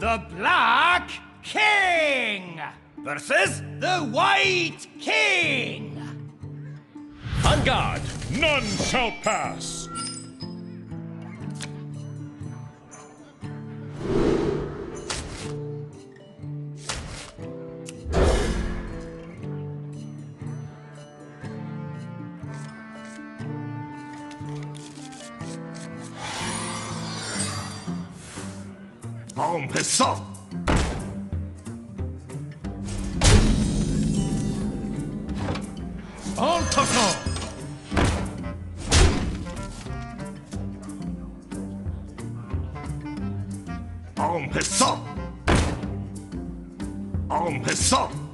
The Black King versus the White King. On guard! None shall pass! Warum besoffen? 엉터서 엄했어 엄했어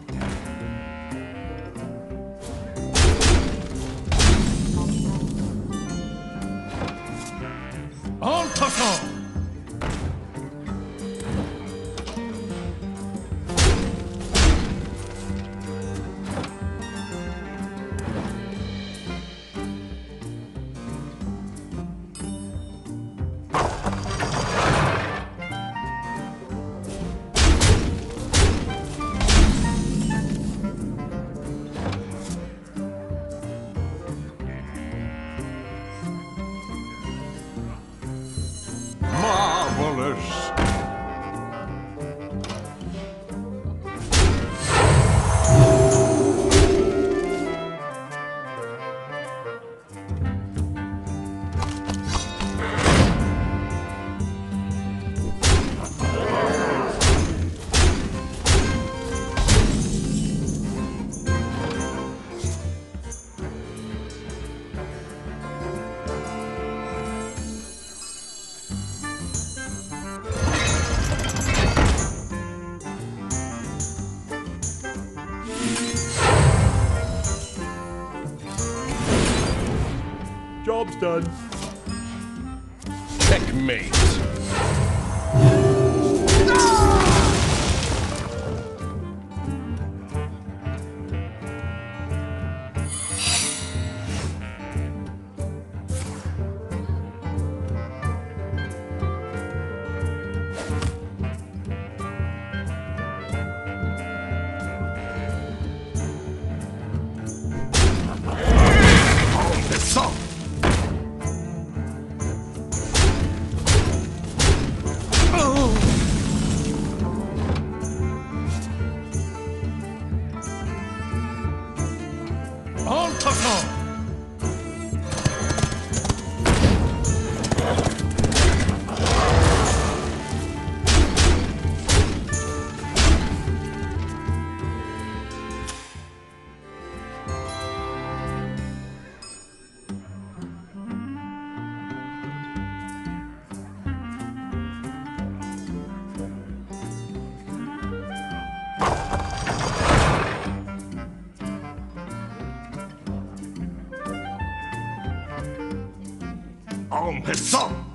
Marvelous! Job's done. Checkmate! 마 I'm his son.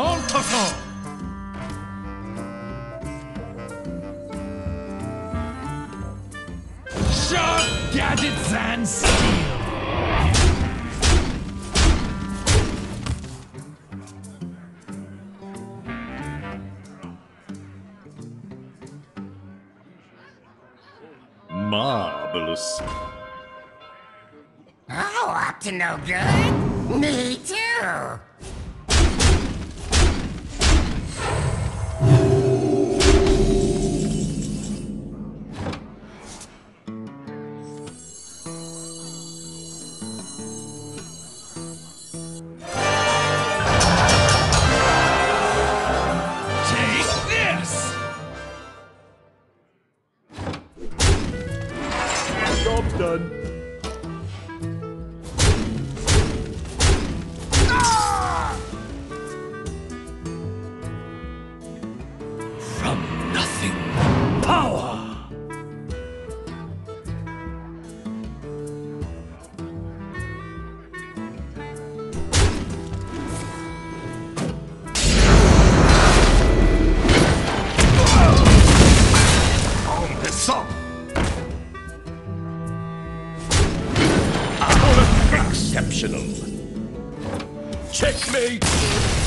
En passant Sharp gadgets and steel Marvelous. Oh, up to no good? Me too! Job's done. Ah! From nothing, power! Checkmate!